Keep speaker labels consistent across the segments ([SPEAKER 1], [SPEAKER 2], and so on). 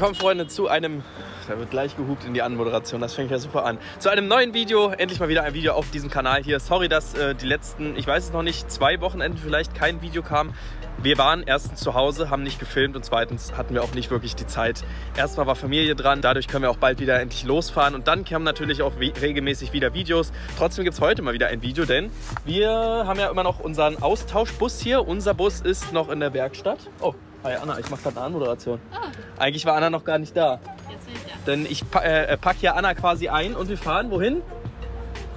[SPEAKER 1] willkommen, Freunde, zu einem. Da wird gleich gehupt in die Anmoderation. Das fängt ja super an. Zu einem neuen Video. Endlich mal wieder ein Video auf diesem Kanal hier. Sorry, dass äh, die letzten, ich weiß es noch nicht, zwei Wochenenden vielleicht kein Video kam. Wir waren erstens zu Hause, haben nicht gefilmt und zweitens hatten wir auch nicht wirklich die Zeit. Erstmal war Familie dran, dadurch können wir auch bald wieder endlich losfahren und dann kamen natürlich auch regelmäßig wieder Videos. Trotzdem gibt es heute mal wieder ein Video, denn wir haben ja immer noch unseren Austauschbus hier. Unser Bus ist noch in der Werkstatt. Oh, Hi Anna, ich mache gerade eine Anmoderation. Ah. Eigentlich war Anna noch gar nicht da. Jetzt bin ich da. Denn ich äh, packe hier Anna quasi ein und wir fahren wohin?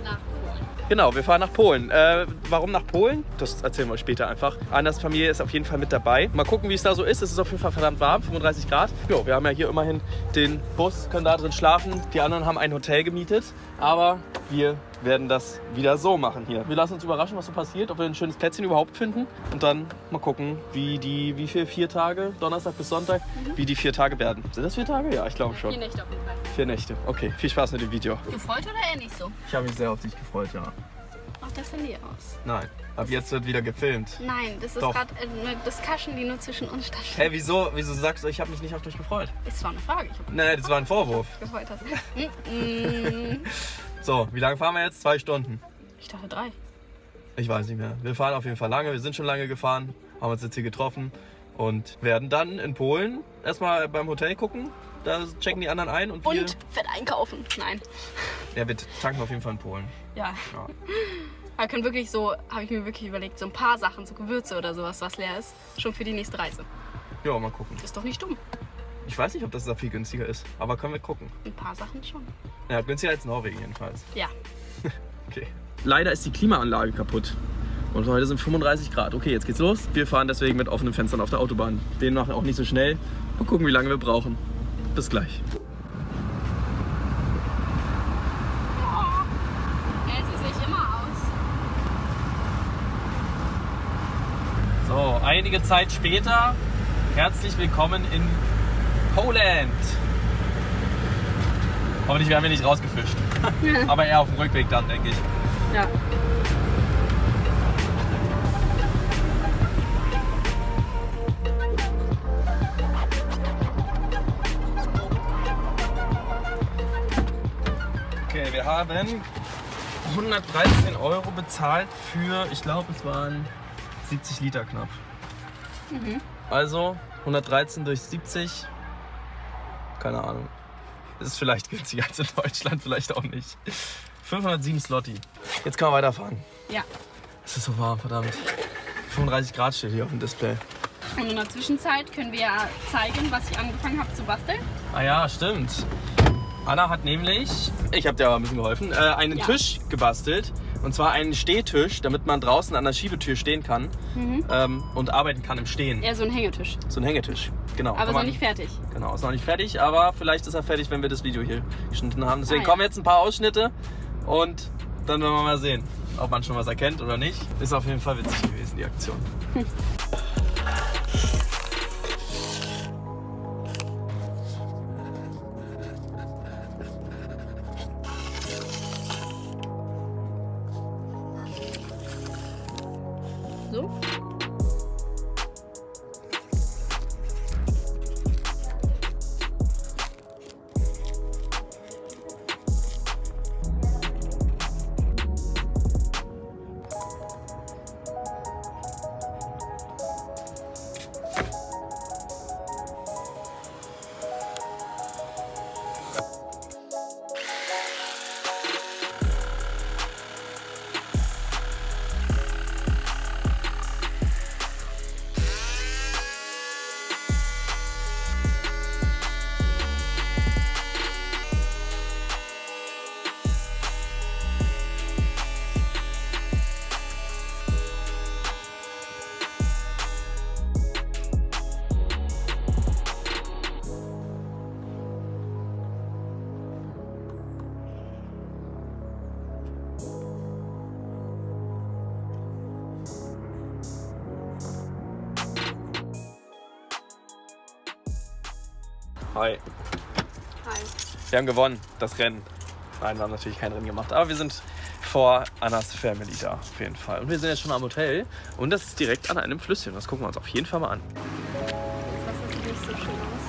[SPEAKER 2] Nach Polen.
[SPEAKER 1] Genau, wir fahren nach Polen. Äh, warum nach Polen? Das erzählen wir euch später einfach. Annas Familie ist auf jeden Fall mit dabei. Mal gucken, wie es da so ist. Es ist auf jeden Fall verdammt warm, 35 Grad. Jo, wir haben ja hier immerhin den Bus, können da drin schlafen. Die anderen haben ein Hotel gemietet. Aber wir werden das wieder so machen hier. Wir lassen uns überraschen, was so passiert, ob wir ein schönes Plätzchen überhaupt finden und dann mal gucken, wie die, wie viel, vier Tage, Donnerstag bis Sonntag, mhm. wie die vier Tage werden. Sind das vier Tage? Ja, ich glaube schon.
[SPEAKER 2] Vier Nächte auf jeden Fall.
[SPEAKER 1] Vier Nächte. Okay, viel Spaß mit dem Video.
[SPEAKER 2] Gefreut oder eher nicht so?
[SPEAKER 1] Ich habe mich sehr auf dich gefreut, ja.
[SPEAKER 2] Macht das Handy aus?
[SPEAKER 1] Nein. Ab jetzt wird wieder gefilmt.
[SPEAKER 2] Nein, das ist gerade eine Discussion, die nur zwischen uns stattfindet.
[SPEAKER 1] Hä, hey, wieso, wieso sagst du, ich habe mich nicht auf dich gefreut?
[SPEAKER 2] Das war eine Frage.
[SPEAKER 1] Nein, das war ein Vorwurf.
[SPEAKER 2] Gefreut hast.
[SPEAKER 1] So, wie lange fahren wir jetzt? Zwei Stunden.
[SPEAKER 2] Ich dachte drei.
[SPEAKER 1] Ich weiß nicht mehr. Wir fahren auf jeden Fall lange. Wir sind schon lange gefahren, haben uns jetzt hier getroffen und werden dann in Polen erstmal beim Hotel gucken. Da checken die anderen ein und wir...
[SPEAKER 2] Und fett einkaufen. Nein.
[SPEAKER 1] Ja, wir tanken auf jeden Fall in Polen.
[SPEAKER 2] Ja. ja. Aber können wirklich so, habe ich mir wirklich überlegt, so ein paar Sachen, so Gewürze oder sowas, was leer ist, schon für die nächste Reise.
[SPEAKER 1] Ja, mal gucken.
[SPEAKER 2] Ist doch nicht dumm.
[SPEAKER 1] Ich weiß nicht, ob das da viel günstiger ist, aber können wir gucken.
[SPEAKER 2] Ein paar Sachen schon.
[SPEAKER 1] Ja, günstiger als Norwegen jedenfalls.
[SPEAKER 2] Ja.
[SPEAKER 1] okay. Leider ist die Klimaanlage kaputt. Und heute sind 35 Grad. Okay, jetzt geht's los. Wir fahren deswegen mit offenen Fenstern auf der Autobahn. Den machen auch nicht so schnell. Mal gucken, wie lange wir brauchen. Bis gleich. So, einige Zeit später. Herzlich willkommen in Poland. Hoffentlich werden wir nicht rausgefischt. Aber eher auf dem Rückweg dann, denke ich.
[SPEAKER 2] Ja.
[SPEAKER 1] Okay, wir haben 113 Euro bezahlt für, ich glaube, es waren 70 Liter knapp. Mhm. Also 113 durch 70, keine Ahnung. Ist vielleicht günstiger als in Deutschland, vielleicht auch nicht. 507 Slotti. Jetzt können wir weiterfahren.
[SPEAKER 2] Ja.
[SPEAKER 1] Es ist so warm, verdammt. 35 Grad steht hier auf dem Display.
[SPEAKER 2] Und in der Zwischenzeit können wir ja zeigen, was ich angefangen habe zu basteln.
[SPEAKER 1] Ah ja, stimmt. Anna hat nämlich, ich habe dir aber ein bisschen geholfen, äh, einen ja. Tisch gebastelt. Und zwar einen Stehtisch, damit man draußen an der Schiebetür stehen kann mhm. ähm, und arbeiten kann im Stehen.
[SPEAKER 2] Ja, so ein Hängetisch.
[SPEAKER 1] So ein Hängetisch, genau.
[SPEAKER 2] Aber ist noch nicht fertig.
[SPEAKER 1] Genau, ist noch nicht fertig, aber vielleicht ist er fertig, wenn wir das Video hier geschnitten haben. Deswegen ah, ja. kommen jetzt ein paar Ausschnitte und dann werden wir mal sehen, ob man schon was erkennt oder nicht. Ist auf jeden Fall witzig gewesen, die Aktion. Hi.
[SPEAKER 2] Hi.
[SPEAKER 1] Wir haben gewonnen, das Rennen. Nein, wir haben natürlich kein Rennen gemacht, aber wir sind vor Annas Family da, auf jeden Fall. Und wir sind jetzt schon am Hotel und das ist direkt an einem Flüsschen. Das gucken wir uns auf jeden Fall mal an.
[SPEAKER 2] Das Wasser sieht nicht so schön aus.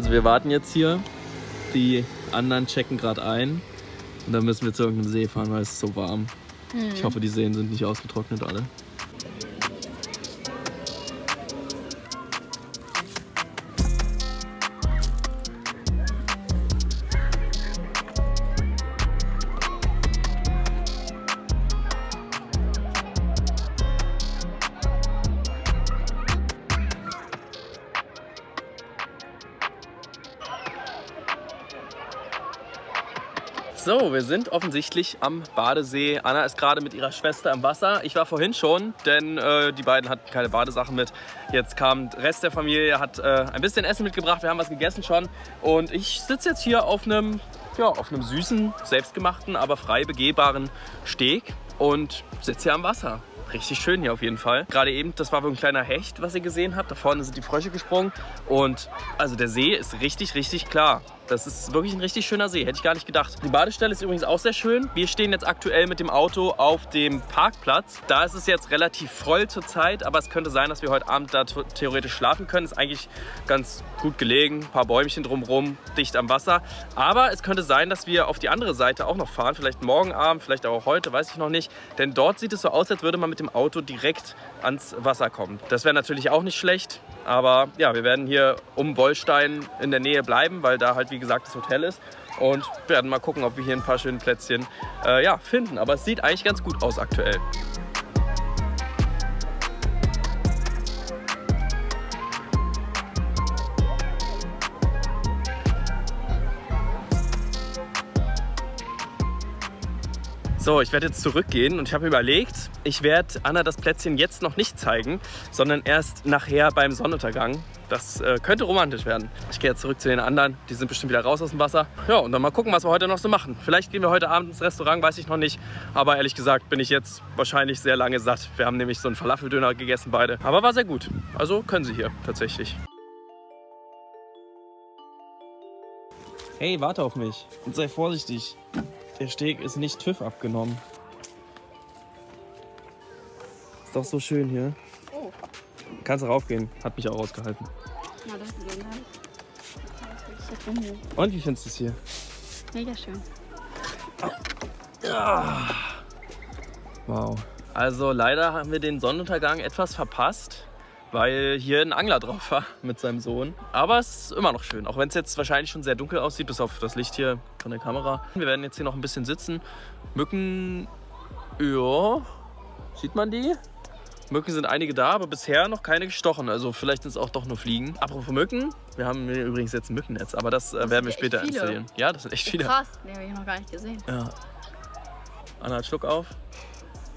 [SPEAKER 1] Also wir warten jetzt hier. Die anderen checken gerade ein. Und dann müssen wir zu irgendeinem See fahren, weil es ist so warm. Ich hoffe, die Seen sind nicht ausgetrocknet alle. Wir sind offensichtlich am Badesee. Anna ist gerade mit ihrer Schwester im Wasser. Ich war vorhin schon, denn äh, die beiden hatten keine Badesachen mit. Jetzt kam der Rest der Familie, hat äh, ein bisschen Essen mitgebracht. Wir haben was gegessen schon. Und ich sitze jetzt hier auf einem, ja, auf einem süßen, selbstgemachten, aber frei begehbaren Steg und sitze hier am Wasser. Richtig schön hier auf jeden Fall. Gerade eben, das war wohl ein kleiner Hecht, was ihr gesehen habt. Da vorne sind die Frösche gesprungen. Und also der See ist richtig, richtig klar. Das ist wirklich ein richtig schöner See, hätte ich gar nicht gedacht. Die Badestelle ist übrigens auch sehr schön. Wir stehen jetzt aktuell mit dem Auto auf dem Parkplatz. Da ist es jetzt relativ voll zurzeit, aber es könnte sein, dass wir heute Abend da theoretisch schlafen können. Ist eigentlich ganz gut gelegen, ein paar Bäumchen drumherum, dicht am Wasser. Aber es könnte sein, dass wir auf die andere Seite auch noch fahren. Vielleicht morgen Abend, vielleicht auch heute, weiß ich noch nicht. Denn dort sieht es so aus, als würde man mit dem Auto direkt ans Wasser kommen. Das wäre natürlich auch nicht schlecht. Aber ja, wir werden hier um Wollstein in der Nähe bleiben, weil da halt wie gesagt das Hotel ist. Und werden mal gucken, ob wir hier ein paar schöne Plätzchen äh, ja, finden. Aber es sieht eigentlich ganz gut aus aktuell. So, ich werde jetzt zurückgehen und ich habe überlegt, ich werde Anna das Plätzchen jetzt noch nicht zeigen, sondern erst nachher beim Sonnenuntergang. Das äh, könnte romantisch werden. Ich gehe jetzt zurück zu den anderen, die sind bestimmt wieder raus aus dem Wasser. Ja, und dann mal gucken, was wir heute noch so machen. Vielleicht gehen wir heute Abend ins Restaurant, weiß ich noch nicht. Aber ehrlich gesagt bin ich jetzt wahrscheinlich sehr lange satt. Wir haben nämlich so einen Falafeldöner gegessen beide. Aber war sehr gut. Also können sie hier tatsächlich. Hey, warte auf mich und sei vorsichtig. Der Steg ist nicht TÜV abgenommen. Ist doch so schön hier.
[SPEAKER 2] Oh,
[SPEAKER 1] Kannst raufgehen. Hat mich auch ausgehalten.
[SPEAKER 2] na das ist dumm.
[SPEAKER 1] Und wie findest du es hier?
[SPEAKER 2] Mega schön.
[SPEAKER 1] Wow. Also leider haben wir den Sonnenuntergang etwas verpasst, weil hier ein Angler drauf war mit seinem Sohn. Aber es ist immer noch schön, auch wenn es jetzt wahrscheinlich schon sehr dunkel aussieht, bis auf das Licht hier von der Kamera. Wir werden jetzt hier noch ein bisschen sitzen. Mücken, ja, sieht man die? Mücken sind einige da, aber bisher noch keine gestochen. Also vielleicht sind es auch doch nur Fliegen. Apropos Mücken, wir haben hier übrigens jetzt ein Mückennetz, aber das, äh, werden wir später installieren. Ja, das sind echt viele.
[SPEAKER 2] Krass, den habe ich noch gar nicht gesehen.
[SPEAKER 1] Ja. Anna hat Schluck auf.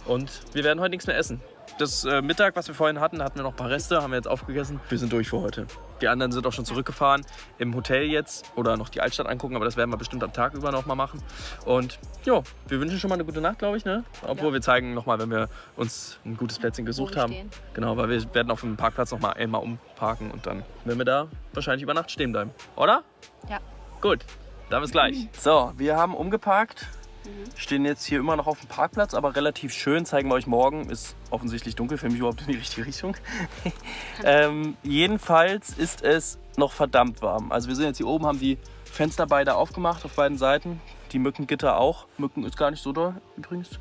[SPEAKER 1] Und wir werden heute nichts mehr essen. Das äh, Mittag, was wir vorhin hatten, hatten wir noch ein paar Reste, haben wir jetzt aufgegessen. Wir sind durch für heute. Die anderen sind auch schon zurückgefahren im Hotel jetzt oder noch die Altstadt angucken, aber das werden wir bestimmt am Tag über noch mal machen. Und ja, wir wünschen schon mal eine gute Nacht, glaube ich, ne? Obwohl
[SPEAKER 2] Ja.
[SPEAKER 1] wir zeigen noch mal, wenn wir uns ein gutes Plätzchen gesucht haben.
[SPEAKER 2] stehen.
[SPEAKER 1] Genau, weil wir werden auf dem Parkplatz noch mal einmal umparken und dann werden wir da wahrscheinlich über Nacht stehen bleiben, oder?
[SPEAKER 2] Ja.
[SPEAKER 1] Gut, dann bis gleich. So, wir haben umgeparkt. Stehen jetzt hier immer noch auf dem Parkplatz, aber relativ schön. Zeigen wir euch morgen. Ist offensichtlich dunkel, für mich überhaupt in die richtige Richtung. ähm, jedenfalls ist es noch verdammt warm. Also wir sind jetzt hier oben, haben die Fenster beide aufgemacht auf beiden Seiten. Die Mückengitter auch. Mücken ist gar nicht so doll übrigens.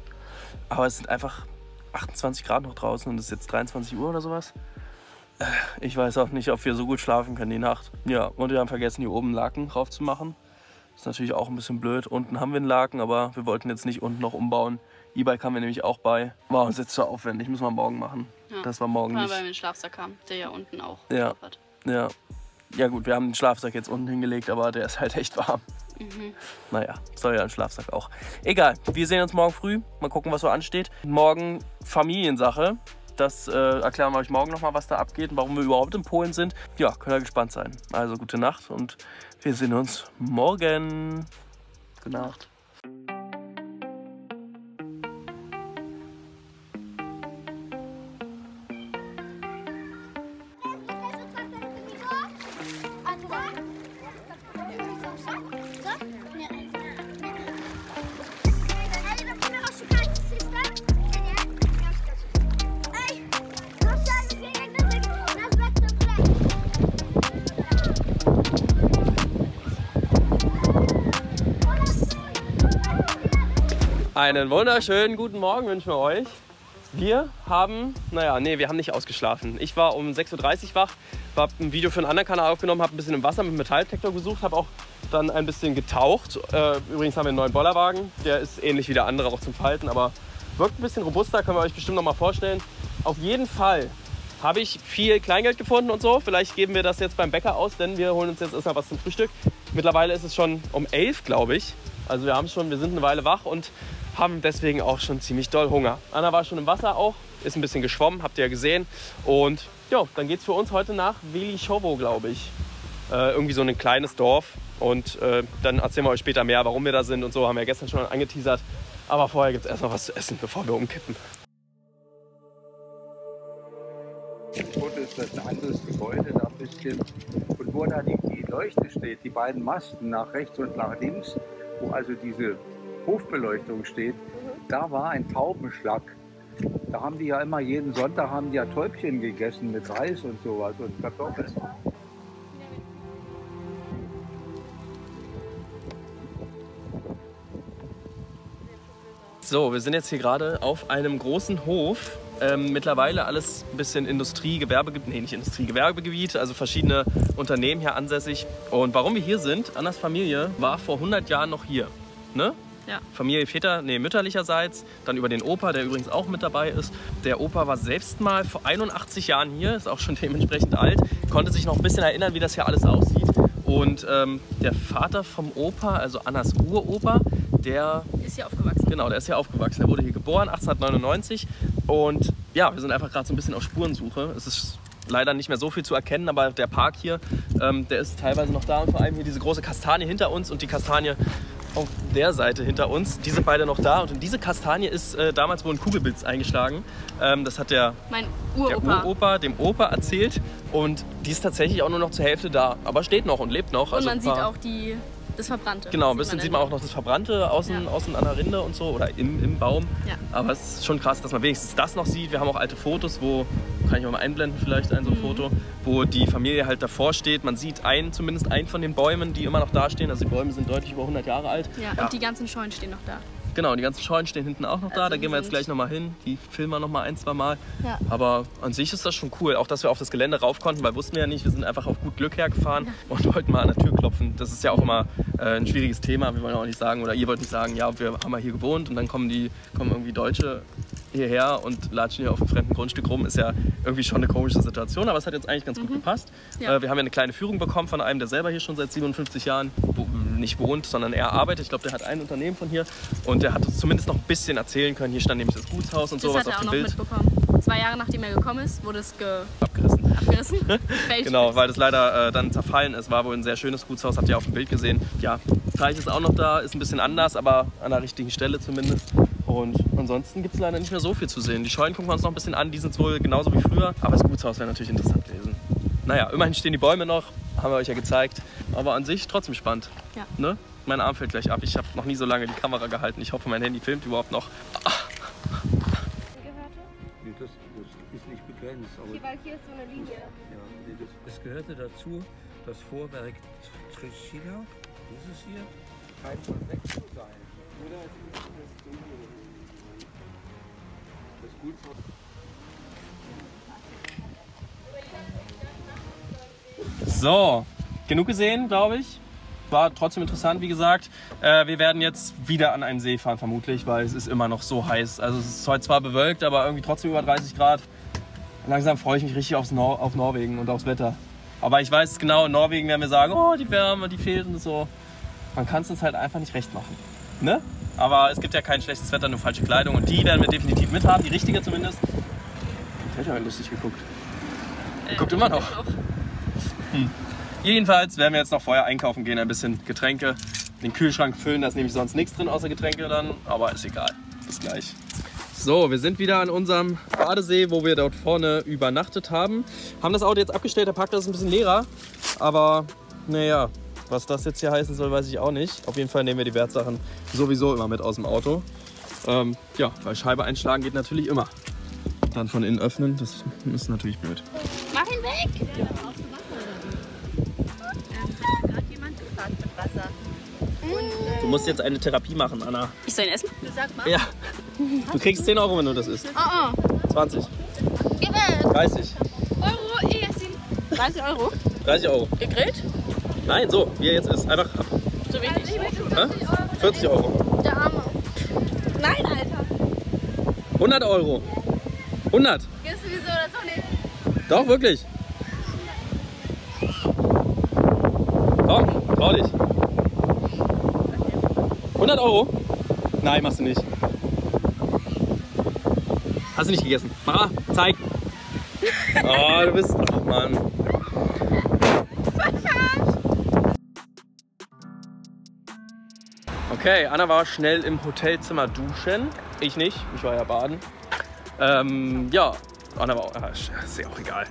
[SPEAKER 1] Aber es sind einfach 28 Grad noch draußen und es ist jetzt 23 Uhr oder sowas. Äh, Ich weiß auch nicht, ob wir so gut schlafen können die Nacht. Ja, und wir haben vergessen, hier oben einen Laken drauf zu machen. Ist natürlich auch ein bisschen blöd. Unten haben wir einen Laken, aber wir wollten jetzt nicht unten noch umbauen. E-Bike haben wir nämlich auch bei. War uns jetzt zu aufwendig, müssen wir morgen machen.
[SPEAKER 2] Ja.
[SPEAKER 1] Das war morgen
[SPEAKER 2] Mal,
[SPEAKER 1] nicht.
[SPEAKER 2] weil wir den Schlafsack haben, der ja unten auch
[SPEAKER 1] Ja.
[SPEAKER 2] hat.
[SPEAKER 1] Ja. ja gut, wir haben den Schlafsack jetzt unten hingelegt, aber der ist halt echt warm.
[SPEAKER 2] Mhm.
[SPEAKER 1] Naja, soll ja ein Schlafsack auch. Egal, wir sehen uns morgen früh. Mal gucken, was so ansteht. Morgen Familiensache. Das äh, erklären wir euch morgen nochmal, was da abgeht und warum wir überhaupt in Polen sind. Ja, könnt ihr gespannt sein. Also gute Nacht und wir sehen uns morgen. Gute Nacht. Einen wunderschönen guten Morgen wünschen wir euch. Wir haben, naja, nee, wir haben nicht ausgeschlafen. Ich war um 6.30 Uhr wach, habe ein Video für einen anderen Kanal aufgenommen, habe ein bisschen im Wasser mit Metalldetektor gesucht, habe auch dann ein bisschen getaucht. Äh, übrigens haben wir einen neuen Bollerwagen, der ist ähnlich wie der andere auch zum Falten, aber wirkt ein bisschen robuster, können wir euch bestimmt noch mal vorstellen. Auf jeden Fall habe ich viel Kleingeld gefunden und so. Vielleicht geben wir das jetzt beim Bäcker aus, denn wir holen uns jetzt erstmal was zum Frühstück. Mittlerweile ist es schon um 11, glaube ich. Also wir haben schon, wir sind eine Weile wach und haben deswegen auch schon ziemlich doll Hunger. Anna war schon im Wasser auch, ist ein bisschen geschwommen, habt ihr ja gesehen. Und ja, dann geht es für uns heute nach Velischowo, glaube ich. Äh, irgendwie so ein kleines Dorf. Und äh, dann erzählen wir euch später mehr, warum wir da sind und so. Haben wir gestern schon angeteasert. Aber vorher gibt es erstmal was zu essen, bevor wir umkippen.
[SPEAKER 3] Foto ist ein anderes Gebäude, da ein bisschen. Und wo da die, die Leuchte steht, die beiden Masten nach rechts und nach links, wo also diese Hofbeleuchtung steht, da war ein Taubenschlag. Da haben die ja immer jeden Sonntag haben die ja Täubchen gegessen mit Reis und sowas und Kartoffeln.
[SPEAKER 1] So, wir sind jetzt hier gerade auf einem großen Hof. Ähm, mittlerweile alles ein bisschen Industrie, Gewerbegebiet, nee, nicht Industrie, Gewerbegebiet, also verschiedene Unternehmen hier ansässig. Und warum wir hier sind, Annas Familie war vor 100 Jahren noch hier. Ne?
[SPEAKER 2] Ja.
[SPEAKER 1] Familie Väter, nee, mütterlicherseits, dann über den Opa, der übrigens auch mit dabei ist. Der Opa war selbst mal vor 81 Jahren hier, ist auch schon dementsprechend alt, konnte sich noch ein bisschen erinnern, wie das hier alles aussieht. Und ähm, der Vater vom Opa, also Annas Uropa, der
[SPEAKER 2] Ist hier aufgewachsen.
[SPEAKER 1] Genau, der ist hier aufgewachsen. Er wurde hier geboren, 1899. Und ja, wir sind einfach gerade so ein bisschen auf Spurensuche. Es ist leider nicht mehr so viel zu erkennen, aber der Park hier, ähm, der ist teilweise noch da. Und vor allem hier diese große Kastanie hinter uns und die Kastanie auf der Seite hinter uns. Die sind beide noch da. Und in diese Kastanie ist äh, damals wohl ein Kugelblitz eingeschlagen. Ähm, das hat der,
[SPEAKER 2] Mein
[SPEAKER 1] der
[SPEAKER 2] Uropa.
[SPEAKER 1] Uropa dem Opa erzählt. Und die ist tatsächlich auch nur noch zur Hälfte da. Aber steht noch und lebt noch.
[SPEAKER 2] Und
[SPEAKER 1] Also
[SPEAKER 2] man sieht auch die, das Verbrannte.
[SPEAKER 1] Genau, ein bisschen sieht man auch noch das Verbrannte außen,
[SPEAKER 2] Ja.
[SPEAKER 1] außen an der Rinde und so oder im, im Baum.
[SPEAKER 2] Ja.
[SPEAKER 1] Aber es ist schon krass, dass man wenigstens das noch sieht. Wir haben auch alte Fotos, wo, kann ich auch mal einblenden vielleicht, ein so ein
[SPEAKER 2] Mhm.
[SPEAKER 1] Foto, wo die Familie halt davor steht. Man sieht einen, zumindest einen von den Bäumen, die immer noch da stehen. Also die Bäume sind deutlich über 100 Jahre alt.
[SPEAKER 2] Ja, und die ganzen Scheunen stehen noch da.
[SPEAKER 1] Genau, die ganzen Scheunen stehen hinten auch noch da.
[SPEAKER 2] Also
[SPEAKER 1] Da gehen wir jetzt gleich nochmal hin. Die filmen wir nochmal ein, zwei Mal.
[SPEAKER 2] Ja.
[SPEAKER 1] Aber an sich ist das schon cool. Auch, dass wir auf das Gelände rauf konnten, weil wussten wir ja nicht. Wir sind einfach auf gut Glück hergefahren und wollten mal an der Tür klopfen. Das ist ja auch immer äh, ein schwieriges Thema. Wir wollen auch nicht sagen, oder ihr wollt nicht sagen, ja, wir haben mal hier gewohnt und dann kommen die, kommen irgendwie Deutsche hierher und latschen hier auf einem fremden Grundstück rum. Ist ja irgendwie schon eine komische Situation, aber es hat jetzt eigentlich ganz gut gepasst.
[SPEAKER 2] Ja.
[SPEAKER 1] Äh, wir haben ja eine kleine Führung bekommen von einem, der selber hier schon seit 57 Jahren wo, nicht wohnt, sondern er arbeitet. Ich glaube, der hat ein Unternehmen von hier und der hat uns zumindest noch ein bisschen erzählen können. Hier stand nämlich das Gutshaus und
[SPEAKER 2] Das
[SPEAKER 1] sowas
[SPEAKER 2] hat er
[SPEAKER 1] auf
[SPEAKER 2] auch
[SPEAKER 1] dem
[SPEAKER 2] noch
[SPEAKER 1] Bild
[SPEAKER 2] mitbekommen. Zwei Jahre nachdem er gekommen ist, wurde es ge
[SPEAKER 1] abgerissen.
[SPEAKER 2] abgerissen.
[SPEAKER 1] Genau, weil das leider äh, dann zerfallen ist. War wohl ein sehr schönes Gutshaus, habt ihr auf dem Bild gesehen. Ja, Teich ist auch noch da, ist ein bisschen anders, aber an der richtigen Stelle zumindest. Und ansonsten gibt es leider nicht mehr so viel zu sehen. Die Scheunen gucken wir uns noch ein bisschen an, die sind wohl genauso wie früher, aber das Gutshaus wäre natürlich interessant gewesen. Naja, immerhin stehen die Bäume noch, haben wir euch ja gezeigt. Aber an sich trotzdem spannend.
[SPEAKER 2] Ja.
[SPEAKER 1] Ne? Mein Arm fällt gleich ab. Ich habe noch nie so lange die Kamera gehalten. Ich hoffe, mein Handy filmt überhaupt noch.
[SPEAKER 3] Nee, das, das ist nicht begrenzt, aber
[SPEAKER 4] Weil hier ist so eine Linie.
[SPEAKER 3] ja, nee, das, es gehörte dazu, das Vorwerk Trichina, dieses hier, kein von sechs zu sein.
[SPEAKER 1] So, genug gesehen, glaube ich. War trotzdem interessant, wie gesagt. Äh, wir werden jetzt wieder an einen See fahren, vermutlich, weil es ist immer noch so heiß. Also es ist heute zwar bewölkt, aber irgendwie trotzdem über 30 Grad. Langsam freue ich mich richtig aufs Nor auf Norwegen und aufs Wetter. Aber ich weiß genau, in Norwegen werden wir sagen, oh, die Wärme, die fehlt und so. Man kann es uns halt einfach nicht recht machen. Ne? Aber es gibt ja kein schlechtes Wetter, nur falsche Kleidung. Und die werden wir definitiv mithaben, die richtige zumindest. Der hat ja lustig geguckt.
[SPEAKER 2] Äh,
[SPEAKER 1] Guckt immer noch. Jedenfalls werden wir jetzt noch vorher einkaufen gehen, ein bisschen Getränke, den Kühlschrank füllen. Da ist nämlich sonst nichts drin außer Getränke dann, aber ist egal. Bis gleich. So, wir sind wieder an unserem Badesee, wo wir dort vorne übernachtet haben. Haben das Auto jetzt abgestellt, der Parkplatz ist ein bisschen leerer. Aber naja, was das jetzt hier heißen soll, weiß ich auch nicht. Auf jeden Fall nehmen wir die Wertsachen sowieso immer mit aus dem Auto. Ähm, ja, weil Scheibe einschlagen geht natürlich immer. Dann von innen öffnen, das ist natürlich blöd.
[SPEAKER 4] Mach ihn weg!
[SPEAKER 5] mit Wasser.
[SPEAKER 1] Du musst jetzt eine Therapie machen, Anna.
[SPEAKER 2] Ich soll ihn essen? Sag mal.
[SPEAKER 1] Ja. Du kriegst 10 Euro, wenn du das isst.
[SPEAKER 2] Oh, oh.
[SPEAKER 1] 20.
[SPEAKER 2] Gib mir
[SPEAKER 1] 30.
[SPEAKER 2] Euro, ich esse ihn. 30 Euro?
[SPEAKER 1] 30 Euro.
[SPEAKER 2] Gegrillt?
[SPEAKER 1] Nein, so, wie er jetzt ist. Einfach ab.
[SPEAKER 2] So wenig.
[SPEAKER 1] Hä? 40 Euro.
[SPEAKER 2] Der Arme. Nein, Alter.
[SPEAKER 1] 100 Euro. 100.
[SPEAKER 2] Gehst du wieso oder so nicht?
[SPEAKER 1] Doch, wirklich. Komm, trau dich. 100 Euro? Nein, machst du nicht. Hast du nicht gegessen? Mach, zeig. Oh, du bist. Ach, Mann. Okay, Anna war schnell im Hotelzimmer duschen. Ich nicht, ich war ja baden. Ähm, ja, Anna war auch, ist ja auch egal.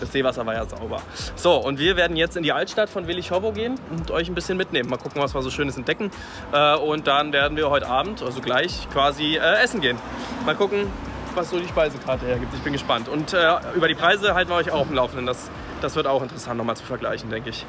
[SPEAKER 1] Das Seewasser war ja sauber. So, und wir werden jetzt in die Altstadt von Willichowo gehen und euch ein bisschen mitnehmen. Mal gucken, was wir so Schönes entdecken. Äh, und dann werden wir heute Abend, also gleich, quasi äh, essen gehen. Mal gucken, was so die Speisekarte hergibt. Ich bin gespannt. Und äh, über die Preise halten wir euch auch dem Laufenden. Das, das wird auch interessant nochmal zu vergleichen, denke ich.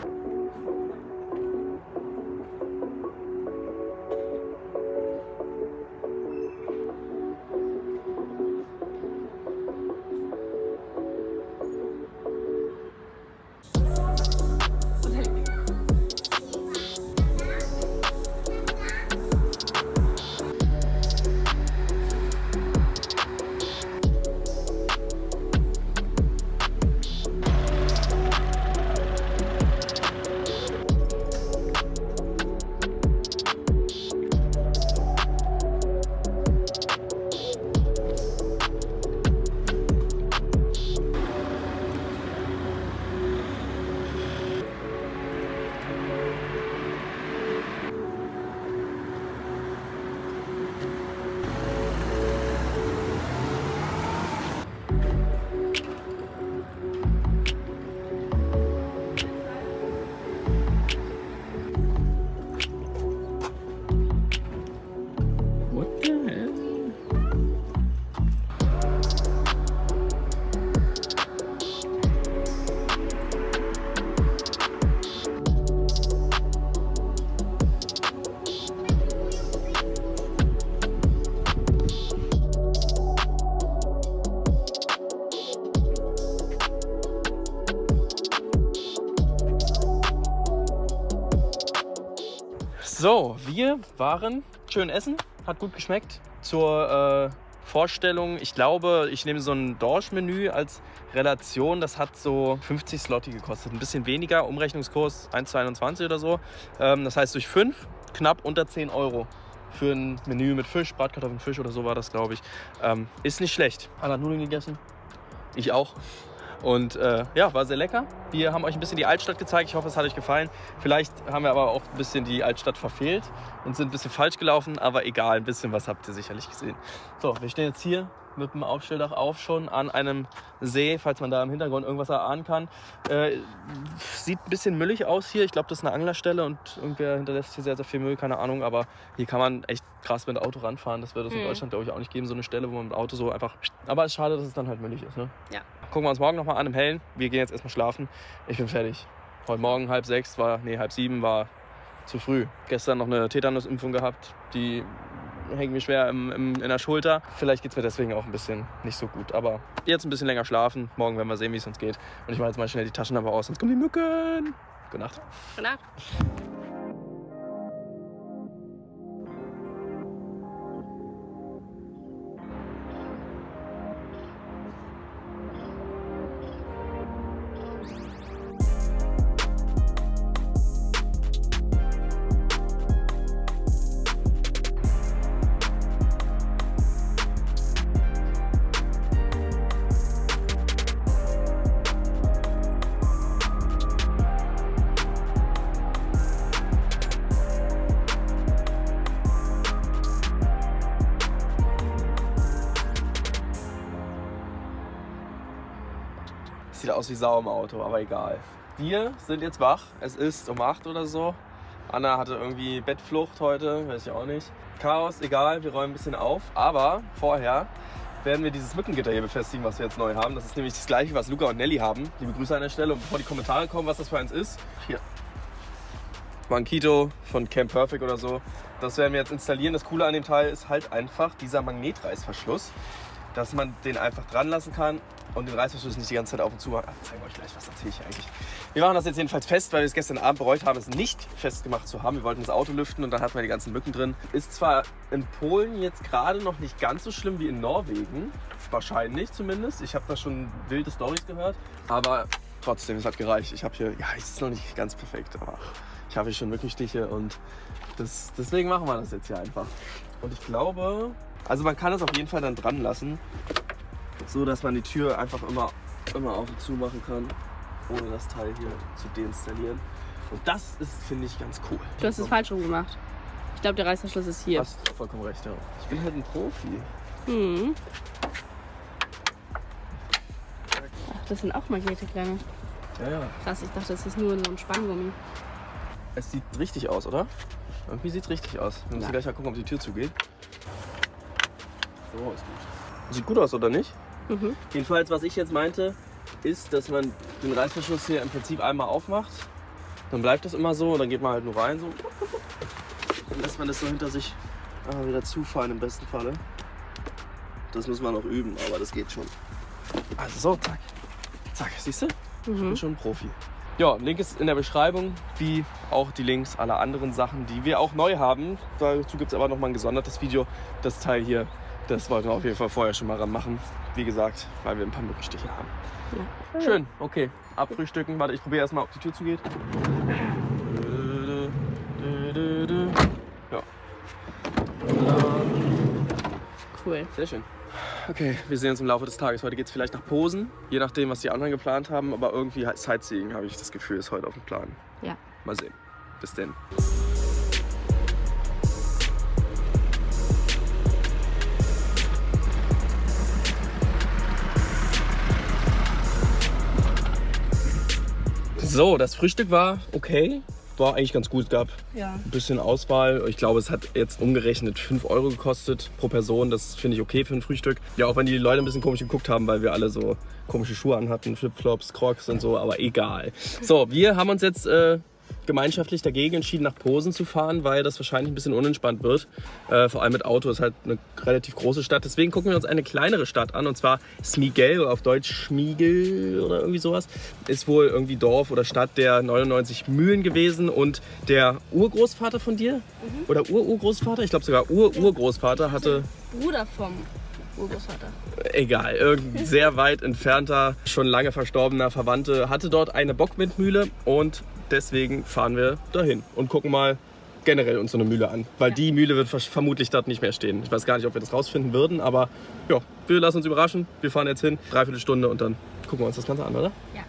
[SPEAKER 1] So, wir waren schön essen, hat gut geschmeckt. Zur äh, Vorstellung, ich glaube, ich nehme so ein Dorsch-Menü als Relation. Das hat so 50 Slotti gekostet, ein bisschen weniger, Umrechnungskurs 1,22 oder so. Ähm, das heißt, durch 5 knapp unter 10 Euro für ein Menü mit Fisch, Bratkartoffeln, Fisch oder so war das, glaube ich. Ähm, ist nicht schlecht. Anna hat Nudeln gegessen. Ich auch. Und äh, ja, war sehr lecker. Wir haben euch ein bisschen die Altstadt gezeigt. Ich hoffe, es hat euch gefallen. Vielleicht haben wir aber auch ein bisschen die Altstadt verfehlt und sind ein bisschen falsch gelaufen. Aber egal, ein bisschen was habt ihr sicherlich gesehen. So, wir stehen jetzt hier mit dem Aufstelldach auf schon an einem See, falls man da im Hintergrund irgendwas erahnen kann. Äh, sieht ein bisschen müllig aus hier. Ich glaube, das ist eine Anglerstelle und irgendwer hinterlässt hier sehr, sehr viel Müll, keine Ahnung. Aber hier kann man echt krass mit dem Auto ranfahren. Das würde es in
[SPEAKER 2] Mhm.
[SPEAKER 1] Deutschland, glaube ich, auch nicht geben, so eine Stelle, wo man mit dem Auto so einfach. Aber es ist schade, dass es dann halt müllig ist. Ne?
[SPEAKER 2] Ja.
[SPEAKER 1] Gucken wir uns morgen nochmal an im Hellen. Wir gehen jetzt erstmal schlafen. Ich bin fertig. Heute Morgen halb sechs war, nee, halb sieben war zu früh. Gestern noch eine Tetanusimpfung gehabt, die hängt mir schwer im, im, in der Schulter. Vielleicht geht es mir deswegen auch ein bisschen nicht so gut. Aber jetzt ein bisschen länger schlafen. Morgen werden wir sehen, wie es uns geht. Und ich mache jetzt mal schnell die Taschenlampe aus, sonst kommen die Mücken. Gute Nacht.
[SPEAKER 2] Gute Nacht.
[SPEAKER 1] Aus wie Sau im Auto, aber egal. Wir sind jetzt wach. Es ist um 8 oder so. Anna hatte irgendwie Bettflucht heute, weiß ich auch nicht. Chaos, egal, wir räumen ein bisschen auf. Aber vorher werden wir dieses Mückengitter hier befestigen, was wir jetzt neu haben. Das ist nämlich das gleiche, was Luca und Nelly haben. Liebe Grüße an der Stelle. Und bevor die Kommentare kommen, was das für eins ist, hier. Mankito von Camp Perfect oder so. Das werden wir jetzt installieren. Das Coole an dem Teil ist halt einfach dieser Magnetreißverschluss, dass man den einfach dran lassen kann und den Reißverschluss nicht die ganze Zeit auf und zu machen. Ich zeige euch gleich, was erzähle ich eigentlich. Wir machen das jetzt jedenfalls fest, weil wir es gestern Abend bereut haben, es nicht festgemacht zu haben. Wir wollten das Auto lüften und dann hatten wir die ganzen Mücken drin. Ist zwar in Polen jetzt gerade noch nicht ganz so schlimm wie in Norwegen, wahrscheinlich zumindest. Ich habe da schon wilde Stories gehört, aber trotzdem, es hat gereicht. Ich habe hier, ja, es ist noch nicht ganz perfekt, aber ich habe hier schon wirklich Stiche und das, deswegen machen wir das jetzt hier einfach. Und ich glaube, also man kann es auf jeden Fall dann dran lassen, so dass man die Tür einfach immer, immer auf und zu machen kann, ohne das Teil hier zu deinstallieren. Und das ist, finde ich, ganz cool.
[SPEAKER 2] Du hast es falsch rum gemacht. Ich glaube, der Reißverschluss ist hier.
[SPEAKER 1] Hast vollkommen recht, ja. Ich bin halt ein Profi.
[SPEAKER 2] Hm. Ach, das sind auch Magnete, kleine.
[SPEAKER 1] Ja, ja.
[SPEAKER 2] Krass, ich dachte, das ist nur so ein Spanngummi.
[SPEAKER 1] Es sieht richtig aus, oder? Irgendwie sieht es richtig aus. Wir müssen
[SPEAKER 2] Ja.
[SPEAKER 1] gleich mal gucken, ob die Tür zugeht. So, ist gut. Sieht gut aus, oder nicht?
[SPEAKER 2] Mhm.
[SPEAKER 1] Jedenfalls, was ich jetzt meinte, ist, dass man den Reißverschluss hier im Prinzip einmal aufmacht. Dann bleibt das immer so und dann geht man halt nur rein so. Dann lässt man das so hinter sich ah, wieder zufallen im besten Falle. Das muss man noch üben, aber das geht schon. Also so, zack. Zack, siehst du? Ich bin
[SPEAKER 2] Mhm.
[SPEAKER 1] schon ein Profi. Ja, Link ist in der Beschreibung, wie auch die Links aller anderen Sachen, die wir auch neu haben. Dazu gibt es aber noch mal ein gesondertes Video. Das Teil hier, das wollten wir auf jeden Fall vorher schon mal ranmachen. Wie gesagt, weil wir ein paar Mückenstiche haben.
[SPEAKER 2] Ja.
[SPEAKER 1] Schön, okay. Abfrühstücken. Warte, ich probiere erstmal, ob die Tür zugeht. Ja,
[SPEAKER 2] Cool.
[SPEAKER 1] sehr schön. Okay, wir sehen uns im Laufe des Tages. Heute geht es vielleicht nach Posen, je nachdem, was die anderen geplant haben. Aber irgendwie Sightseeing, habe ich das Gefühl, ist heute auf dem Plan.
[SPEAKER 2] Ja.
[SPEAKER 1] Mal sehen. Bis denn. So, das Frühstück war okay. War eigentlich ganz gut. Es gab
[SPEAKER 2] Ja.
[SPEAKER 1] ein bisschen Auswahl. Ich glaube, es hat jetzt umgerechnet 5 Euro gekostet pro Person. Das finde ich okay für ein Frühstück. Ja, auch wenn die Leute ein bisschen komisch geguckt haben, weil wir alle so komische Schuhe anhatten, Flipflops, Crocs und so, aber egal. So, wir haben uns jetzt äh, gemeinschaftlich dagegen entschieden, nach Posen zu fahren, weil das wahrscheinlich ein bisschen unentspannt wird. Äh, vor allem mit Auto ist halt eine relativ große Stadt. Deswegen gucken wir uns eine kleinere Stadt an und zwar Smigel auf Deutsch Schmiegel oder irgendwie sowas. Ist wohl irgendwie Dorf oder Stadt der 99 Mühlen gewesen und der Urgroßvater von dir oder Ururgroßvater, ich glaube sogar Ururgroßvater hatte
[SPEAKER 2] Bruder vom Urgroßvater.
[SPEAKER 1] egal, irgendein sehr weit entfernter, schon lange verstorbener Verwandte hatte dort eine Bockwindmühle und deswegen fahren wir dahin und gucken mal generell uns so eine Mühle an. Weil die Mühle wird vermutlich dort nicht mehr stehen. Ich weiß gar nicht, ob wir das rausfinden würden, aber ja, wir lassen uns überraschen. Wir fahren jetzt hin, dreiviertel Stunde und dann gucken wir uns das Ganze an, oder?
[SPEAKER 2] Ja.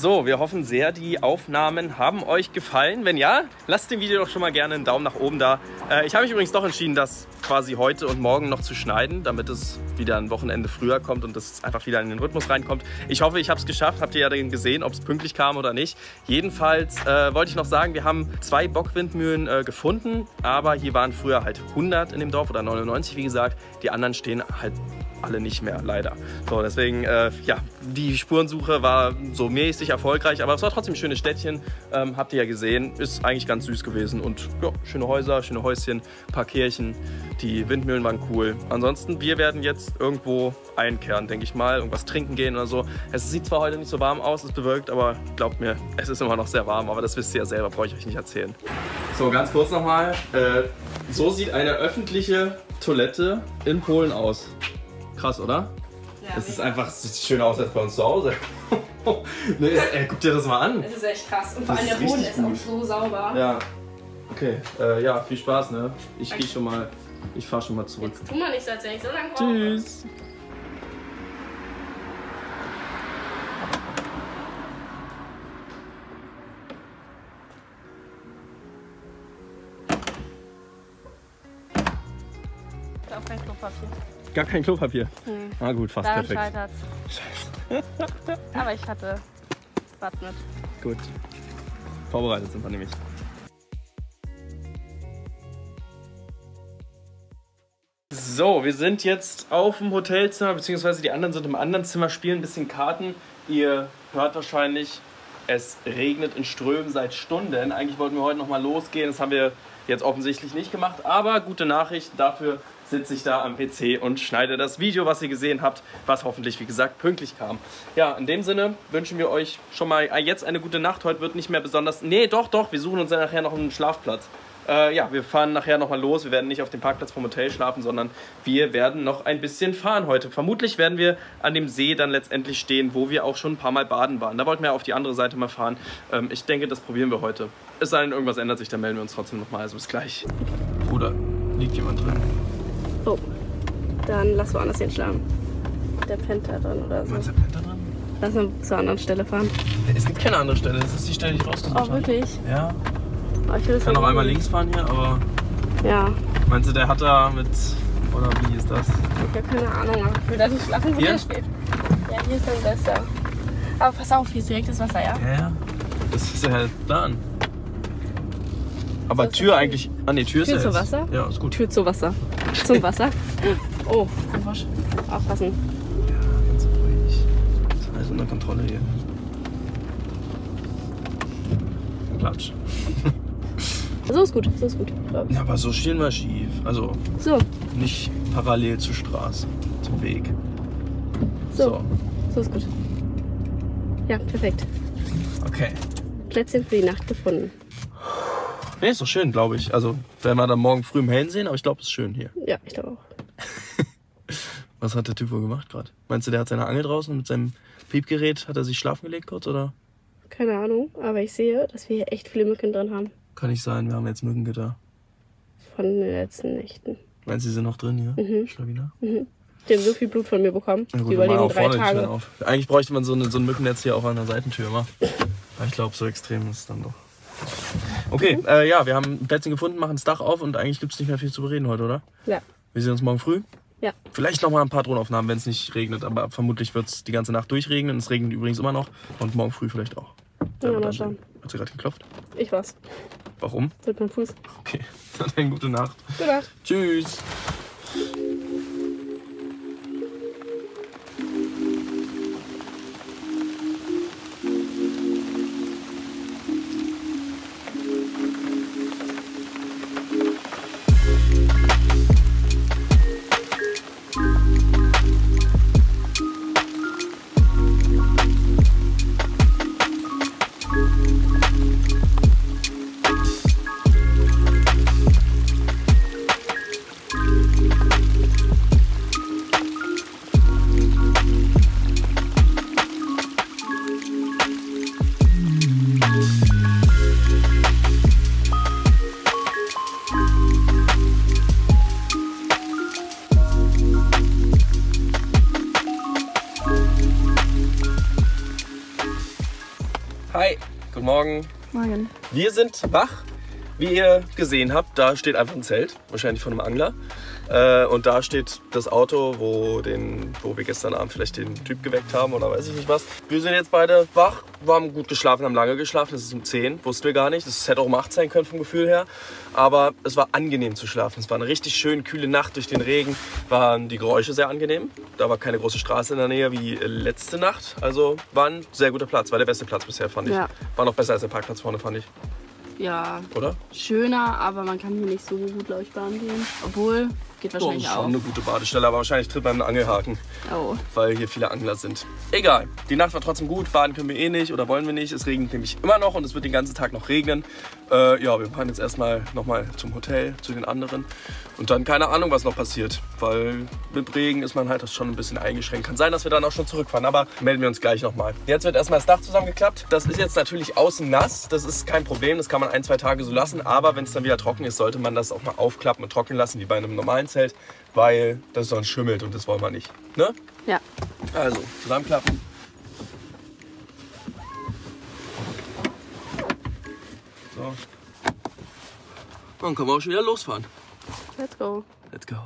[SPEAKER 1] So, wir hoffen sehr, die Aufnahmen haben euch gefallen. Wenn ja, lasst dem Video doch schon mal gerne einen Daumen nach oben da. Äh, ich habe mich übrigens doch entschieden, das quasi heute und morgen noch zu schneiden, damit es wieder ein Wochenende früher kommt und das einfach wieder in den Rhythmus reinkommt. Ich hoffe, ich habe es geschafft. Habt ihr ja gesehen, ob es pünktlich kam oder nicht. Jedenfalls äh, wollte ich noch sagen, wir haben zwei Bockwindmühlen äh, gefunden, aber hier waren früher halt 100 in dem Dorf oder 99, wie gesagt. Die anderen stehen halt alle nicht mehr, leider. So, deswegen, äh, ja, die Spurensuche war so mäßig erfolgreich, aber es war trotzdem ein schönes Städtchen. Ähm, habt ihr ja gesehen, ist eigentlich ganz süß gewesen und ja, schöne Häuser, schöne Häuschen, paar Kirchen. Die Windmühlen waren cool. Ansonsten, wir werden jetzt irgendwo einkehren, denke ich mal, irgendwas trinken gehen oder so. Es sieht zwar heute nicht so warm aus, es bewölkt, aber glaubt mir, es ist immer noch sehr warm, aber das wisst ihr ja selber, brauche ich euch nicht erzählen. So, ganz kurz nochmal. Äh, so sieht eine öffentliche Toilette in Polen aus. Krass, oder?
[SPEAKER 2] Ja,
[SPEAKER 1] Es ist einfach, sieht schöner aus als bei uns zu Hause. nee, ey, guck dir das mal an.
[SPEAKER 2] Es ist echt krass. Und vor
[SPEAKER 1] Das
[SPEAKER 2] allem der
[SPEAKER 1] ist
[SPEAKER 2] Boden
[SPEAKER 1] richtig
[SPEAKER 2] ist auch
[SPEAKER 1] gut.
[SPEAKER 2] so sauber.
[SPEAKER 1] Ja. Okay, äh, ja, viel Spaß, ne? Ich gehe schon mal, ich fahre schon mal zurück.
[SPEAKER 2] Jetzt tu mal nicht so, als wenn ich so lange brauche.
[SPEAKER 1] Tschüss. Gar kein Klopapier.
[SPEAKER 2] Nee.
[SPEAKER 1] Na gut, fast
[SPEAKER 2] Daran
[SPEAKER 1] perfekt.
[SPEAKER 2] scheitert's. Aber ich hatte Bad mit.
[SPEAKER 1] Gut. Vorbereitet sind wir nämlich. So, wir sind jetzt auf dem Hotelzimmer, beziehungsweise die anderen sind im anderen Zimmer, spielen ein bisschen Karten. Ihr hört wahrscheinlich, es regnet in Strömen seit Stunden. Eigentlich wollten wir heute noch mal losgehen, das haben wir jetzt offensichtlich nicht gemacht. Aber gute Nachricht, dafür sitze ich da am PC und schneide das Video, was ihr gesehen habt, was hoffentlich, wie gesagt, pünktlich kam. Ja, in dem Sinne wünschen wir euch schon mal jetzt eine gute Nacht. Heute wird nicht mehr besonders... Nee, doch, doch, wir suchen uns dann nachher noch einen Schlafplatz. Äh, ja, wir fahren nachher nochmal los. Wir werden nicht auf dem Parkplatz vom Hotel schlafen, sondern wir werden noch ein bisschen fahren heute. Vermutlich werden wir an dem See dann letztendlich stehen, wo wir auch schon ein paar Mal baden waren. Da wollten wir auf die andere Seite mal fahren. Ähm, ich denke, das probieren wir heute. Es sei denn, irgendwas ändert sich, dann melden wir uns trotzdem nochmal. Also bis gleich. Bruder, liegt jemand drin?
[SPEAKER 2] Oh. Dann lass woanders hin schlafen. Der pennt da drin oder so.
[SPEAKER 1] der Pennt da drin?
[SPEAKER 2] Lass mal zur anderen Stelle fahren.
[SPEAKER 1] Es gibt keine andere Stelle. Das ist die Stelle, die ich rausgesucht
[SPEAKER 2] Oh,
[SPEAKER 1] habe.
[SPEAKER 2] wirklich?
[SPEAKER 1] Ja.
[SPEAKER 2] Oh, ich
[SPEAKER 1] kann noch
[SPEAKER 2] mal
[SPEAKER 1] einmal links fahren hier, aber
[SPEAKER 2] Ja,
[SPEAKER 1] meinst du, der hat da mit. Oder wie ist das?
[SPEAKER 2] ich habe keine Ahnung. aber Ich will da nicht schlafen, wo der steht. Ja, hier ist dann besser. Aber pass auf, hier ist direkt das Wasser, ja?
[SPEAKER 1] Ja, ja. Das ist ja halt Plan. Aber Tür eigentlich. Ah, ne, Tür ist
[SPEAKER 2] Tür zu. Wasser?
[SPEAKER 1] Ja, ist gut.
[SPEAKER 2] Tür zu Wasser. Zum Wasser. Oh, einfach aufpassen.
[SPEAKER 1] Ja, ganz ruhig. Ist alles unter Kontrolle hier. Klatsch.
[SPEAKER 2] So ist gut, so ist gut.
[SPEAKER 1] Ja, aber so stehen wir schief. Also
[SPEAKER 2] So,
[SPEAKER 1] nicht parallel zur Straße, zum Weg.
[SPEAKER 2] so, so ist gut. Ja, perfekt.
[SPEAKER 1] Okay.
[SPEAKER 2] Plätzchen für die Nacht gefunden.
[SPEAKER 1] Nee, ist doch schön, glaube ich. Also werden wir dann morgen früh im Hellen sehen, aber ich glaube, es ist schön hier.
[SPEAKER 2] Ja, ich glaube auch.
[SPEAKER 1] Was hat der Typ wohl gemacht gerade? Meinst du, der hat seine Angel draußen und mit seinem Piepgerät hat er sich schlafen gelegt kurz oder?
[SPEAKER 2] Keine Ahnung, aber ich sehe, dass wir hier echt viele Mücken drin haben.
[SPEAKER 1] Kann nicht sein, wir haben jetzt Mückengitter.
[SPEAKER 2] Von den letzten Nächten.
[SPEAKER 1] Meinst du, die sind noch drin hier?
[SPEAKER 2] Mhm.
[SPEAKER 1] Schlawiner?
[SPEAKER 2] Die haben so viel Blut von mir bekommen. Die
[SPEAKER 1] gut, machen
[SPEAKER 2] überleben
[SPEAKER 1] auch
[SPEAKER 2] drei
[SPEAKER 1] vorne die
[SPEAKER 2] Tage.
[SPEAKER 1] auf. Eigentlich bräuchte man so, eine, so ein Mückennetz hier auch an der Seitentür immer. Aber ich glaube, so extrem ist es dann doch. Okay,
[SPEAKER 2] Mhm.
[SPEAKER 1] äh, ja, wir haben ein Plätzchen gefunden, machen das Dach auf und eigentlich gibt es nicht mehr viel zu bereden heute, oder?
[SPEAKER 2] Ja.
[SPEAKER 1] Wir sehen uns morgen früh.
[SPEAKER 2] Ja.
[SPEAKER 1] Vielleicht noch mal ein paar Drohnenaufnahmen, wenn es nicht regnet, aber vermutlich wird es die ganze Nacht durchregnen. Es regnet übrigens immer noch und morgen früh vielleicht auch. Wir
[SPEAKER 2] mal schauen.
[SPEAKER 1] Hat sie gerade geklopft?
[SPEAKER 2] Ich war's.
[SPEAKER 1] Warum?
[SPEAKER 2] Mit meinem Fuß.
[SPEAKER 1] Okay, dann gute Nacht.
[SPEAKER 2] Gute Nacht.
[SPEAKER 1] Tschüss. Wir sind wach. Wie ihr gesehen habt, da steht einfach ein Zelt, wahrscheinlich von einem Angler. Äh, und da steht das Auto, wo, den, wo wir gestern Abend vielleicht den Typ geweckt haben oder weiß ich nicht was. Wir sind jetzt beide wach, wir haben gut geschlafen, haben lange geschlafen. Es ist um 10, wussten wir gar nicht. Es hätte auch um 8 sein können vom Gefühl her. Aber es war angenehm zu schlafen. Es war eine richtig schön kühle Nacht durch den Regen. Waren die Geräusche sehr angenehm. Da war keine große Straße in der Nähe wie letzte Nacht. Also war ein sehr guter Platz. War der beste Platz bisher, fand ich.
[SPEAKER 2] Ja.
[SPEAKER 1] War noch besser als der Parkplatz vorne, fand ich.
[SPEAKER 2] Ja,
[SPEAKER 1] Oder?
[SPEAKER 2] schöner, aber man kann hier nicht so gut, glaube ich, gehen. Obwohl, geht
[SPEAKER 1] Oh,
[SPEAKER 2] wahrscheinlich
[SPEAKER 1] schon
[SPEAKER 2] auch.
[SPEAKER 1] eine gute Badestelle, aber wahrscheinlich tritt man einen Angelhaken,
[SPEAKER 2] Oh.
[SPEAKER 1] weil hier viele Angler sind. Egal, die Nacht war trotzdem gut, baden können wir eh nicht oder wollen wir nicht. Es regnet nämlich immer noch und es wird den ganzen Tag noch regnen. Äh, ja, wir fahren jetzt erstmal nochmal zum Hotel, zu den anderen. Und dann keine Ahnung, was noch passiert, weil mit Regen ist man halt schon ein bisschen eingeschränkt. Kann sein, dass wir dann auch schon zurückfahren, aber melden wir uns gleich nochmal. Jetzt wird erstmal das Dach zusammengeklappt. Das ist jetzt natürlich außen nass, das ist kein Problem, das kann man ein, zwei Tage so lassen. Aber wenn es dann wieder trocken ist, sollte man das auch mal aufklappen und trocknen lassen, wie bei einem normalen Zelt, weil das sonst schimmelt und das wollen wir nicht. Ne?
[SPEAKER 2] Ja.
[SPEAKER 1] Also, zusammenklappen. So. Dann können wir auch schon wieder losfahren.
[SPEAKER 2] Let's go.
[SPEAKER 1] Let's go.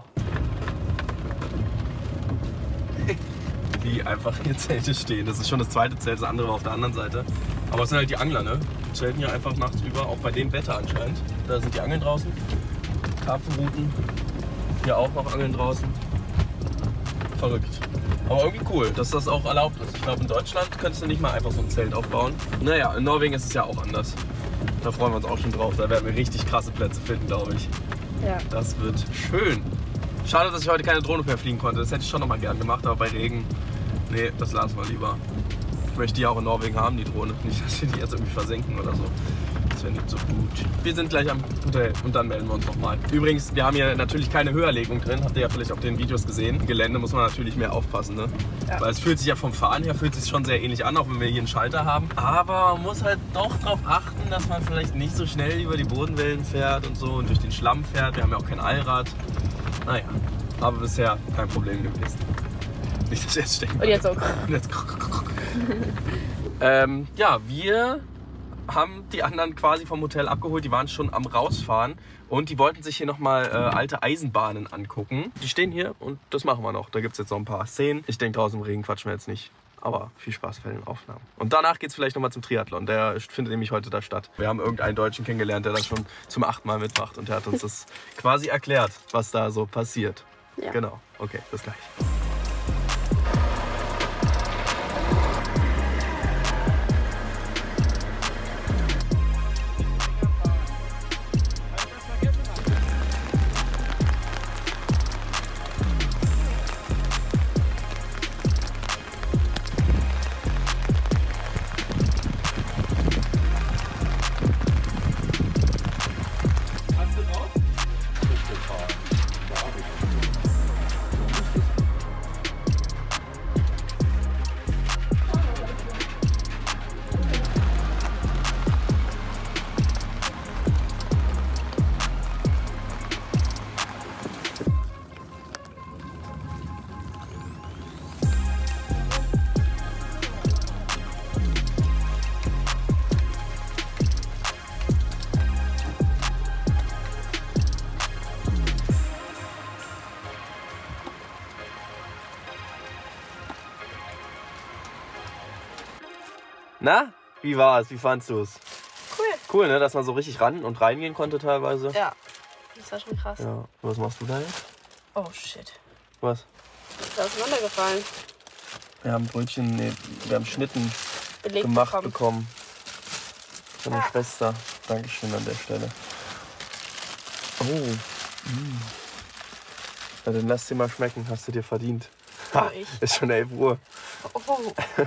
[SPEAKER 1] Wie einfach hier Zelte stehen. Das ist schon das zweite Zelt, das andere war auf der anderen Seite. Aber es sind halt die Angler, ne? Die zelten hier einfach nachts über, auch bei dem Wetter anscheinend. Da sind die Angeln draußen. Karpfenrouten. Hier auch noch Angeln draußen. Verrückt. Aber irgendwie cool, dass das auch erlaubt ist. Ich glaube, in Deutschland könntest du nicht mal einfach so ein Zelt aufbauen. Naja, in Norwegen ist es ja auch anders. Da freuen wir uns auch schon drauf. Da werden wir richtig krasse Plätze finden, glaube ich.
[SPEAKER 2] Ja.
[SPEAKER 1] Das wird schön. Schade, dass ich heute keine Drohne mehr fliegen konnte. Das hätte ich schon noch mal gern gemacht, aber bei Regen, nee, das lassen wir lieber. Ich möchte die auch in Norwegen haben, die Drohne. Nicht, dass wir die jetzt irgendwie versenken oder so. Wäre nicht so gut. Wir sind gleich am Hotel und dann melden wir uns nochmal. Übrigens, wir haben hier natürlich keine Höherlegung drin. Habt ihr ja vielleicht auf den Videos gesehen. Im Gelände muss man natürlich mehr aufpassen, ne?
[SPEAKER 2] Ja.
[SPEAKER 1] Weil es fühlt sich ja vom Fahren her fühlt sich schon sehr ähnlich an, auch wenn wir hier einen Schalter haben. Aber man muss halt doch darauf achten, dass man vielleicht nicht so schnell über die Bodenwellen fährt und so und durch den Schlamm fährt. Wir haben ja auch kein Allrad. Naja, aber bisher kein Problem gewesen. Nicht, dass jetzt stecken
[SPEAKER 2] Und jetzt auch.
[SPEAKER 1] und jetzt ähm, ja, wir haben die anderen quasi vom Hotel abgeholt. Die waren schon am rausfahren und die wollten sich hier nochmal äh, alte Eisenbahnen angucken. Die stehen hier und das machen wir noch. Da gibt es jetzt noch ein paar Szenen. Ich denke, draußen im Regen quatschen wir jetzt nicht. Aber viel Spaß bei den Aufnahmen. Und danach geht es vielleicht nochmal zum Triathlon. Der findet nämlich heute da statt. Wir haben irgendeinen Deutschen kennengelernt, der dann schon zum achten Mal mitmacht. Und der hat uns das quasi erklärt, was da so passiert.
[SPEAKER 2] Ja.
[SPEAKER 1] Genau. Okay, bis gleich. Na, wie war's? Wie fandst du es?
[SPEAKER 2] Cool.
[SPEAKER 1] Cool, ne? Dass man so richtig ran und reingehen konnte teilweise.
[SPEAKER 2] Ja. Das war schon krass.
[SPEAKER 1] Ja. Was machst du da jetzt?
[SPEAKER 2] Oh shit.
[SPEAKER 1] Was?
[SPEAKER 2] Ist auseinandergefallen.
[SPEAKER 1] Wir haben Brötchen, nee, wir haben Schnitten
[SPEAKER 2] Beleg
[SPEAKER 1] gemacht
[SPEAKER 2] bekommen.
[SPEAKER 1] bekommen. Von der
[SPEAKER 2] Ah.
[SPEAKER 1] Schwester. Dankeschön an der Stelle. Oh. Mm. Na, dann lass dir mal schmecken. Hast du dir verdient. Ha,
[SPEAKER 2] ich.
[SPEAKER 1] ist schon 11 Uhr.
[SPEAKER 2] Oh.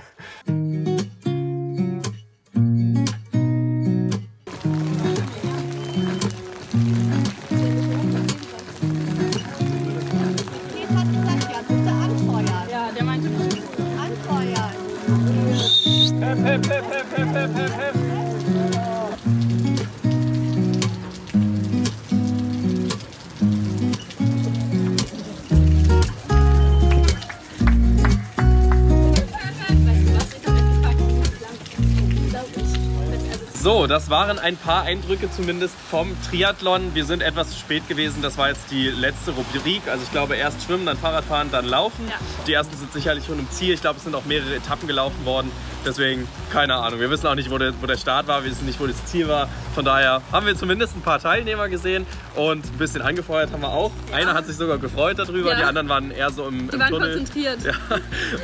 [SPEAKER 1] waren ein paar Eindrücke zumindest vom Triathlon. Wir sind etwas zu spät gewesen. Das war jetzt die letzte Rubrik. Also ich glaube erst Schwimmen, dann Fahrradfahren, dann Laufen.
[SPEAKER 2] Ja.
[SPEAKER 1] Die ersten sind sicherlich schon im Ziel. Ich glaube, es sind auch mehrere Etappen gelaufen worden. Deswegen, keine Ahnung. Wir wissen auch nicht, wo der, wo der Start war. Wir wissen nicht, wo das Ziel war. Von daher haben wir zumindest ein paar Teilnehmer gesehen und ein bisschen angefeuert haben wir auch.
[SPEAKER 2] Ja.
[SPEAKER 1] Einer hat sich sogar gefreut darüber.
[SPEAKER 2] Ja.
[SPEAKER 1] Die anderen waren eher so im,
[SPEAKER 2] Die
[SPEAKER 1] im
[SPEAKER 2] waren
[SPEAKER 1] Tunnel.
[SPEAKER 2] konzentriert.
[SPEAKER 1] Ja.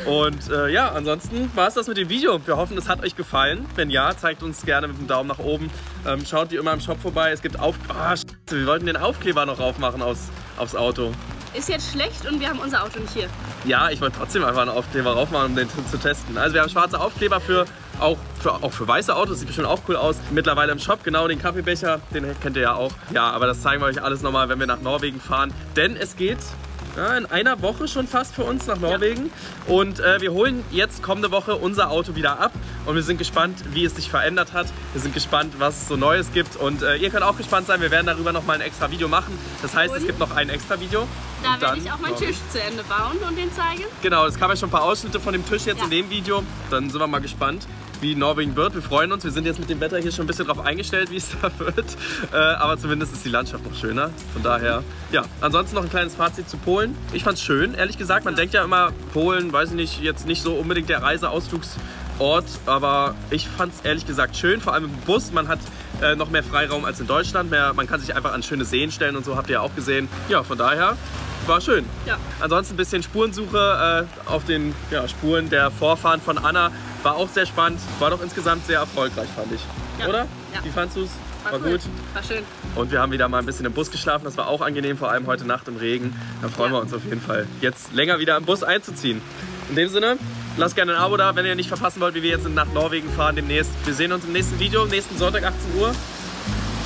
[SPEAKER 1] Und äh, ja, ansonsten war es das mit dem Video. Wir hoffen, es hat euch gefallen. Wenn ja, zeigt uns gerne mit dem Daumen nach oben. Ähm, schaut wie immer im Shop vorbei. Es gibt auf. Ah, Scheiße, wir wollten den Aufkleber noch aufmachen aufs, aufs Auto.
[SPEAKER 2] Ist jetzt schlecht und wir haben unser Auto nicht hier.
[SPEAKER 1] Ja, ich wollte trotzdem einfach einen Aufkleber raufmachen, um den zu, testen. Also wir haben schwarze Aufkleber für auch, für auch für weiße Autos, sieht bestimmt auch cool aus. Mittlerweile im Shop, genau den Kaffeebecher, den kennt ihr ja auch. Ja, aber das zeigen wir euch alles nochmal, wenn wir nach Norwegen fahren. Denn es geht ja, in einer Woche schon fast für uns nach Norwegen. Und äh, wir holen jetzt kommende Woche unser Auto wieder ab. Und wir sind gespannt, wie es sich verändert hat. Wir sind gespannt, was es so Neues gibt. Und äh, ihr könnt auch gespannt sein. Wir werden darüber nochmal ein extra Video machen. Das heißt, es
[SPEAKER 2] Und?
[SPEAKER 1] gibt noch ein extra Video.
[SPEAKER 2] Da werde ich auch meinen. Tisch zu Ende bauen und den zeigen.
[SPEAKER 1] Genau, es kamen ja schon ein paar Ausschnitte von dem Tisch jetzt
[SPEAKER 2] Ja.
[SPEAKER 1] in dem Video. Dann sind wir mal gespannt, wie Norwegen wird. Wir freuen uns. Wir sind jetzt mit dem Wetter hier schon ein bisschen drauf eingestellt, wie es da wird. Äh, aber zumindest ist die Landschaft noch schöner. Von daher, ja. Ansonsten noch ein kleines Fazit zu Polen. Ich fand's schön, ehrlich gesagt. Man denkt ja immer, Polen, weiß ich nicht, jetzt nicht so unbedingt der Reiseausflugsort. Aber ich fand's ehrlich gesagt schön. Vor allem im Bus. Man hat äh, noch mehr Freiraum als in Deutschland. Mehr, man kann sich einfach an schöne Seen stellen und so habt ihr ja auch gesehen. Ja, von daher war schön.
[SPEAKER 2] Ja.
[SPEAKER 1] Ansonsten ein bisschen Spurensuche äh, auf den ja, Spuren der Vorfahren von Anna. War auch sehr spannend. War doch insgesamt sehr erfolgreich, fand ich.
[SPEAKER 2] Ja.
[SPEAKER 1] Oder?
[SPEAKER 2] Ja.
[SPEAKER 1] Wie fandst du es? War,
[SPEAKER 2] cool.
[SPEAKER 1] gut.
[SPEAKER 2] War schön.
[SPEAKER 1] Und wir haben wieder mal ein bisschen im Bus geschlafen. Das war auch angenehm, vor allem heute Nacht im Regen. Da freuen
[SPEAKER 2] Ja.
[SPEAKER 1] wir uns auf jeden Fall, jetzt länger wieder im Bus einzuziehen. In dem Sinne, lasst gerne ein Abo da, wenn ihr nicht verpassen wollt, wie wir jetzt nach Norwegen fahren demnächst. Wir sehen uns im nächsten Video, nächsten Sonntag 18 Uhr.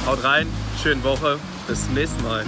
[SPEAKER 1] Haut rein, schöne Woche, bis zum nächsten Mal.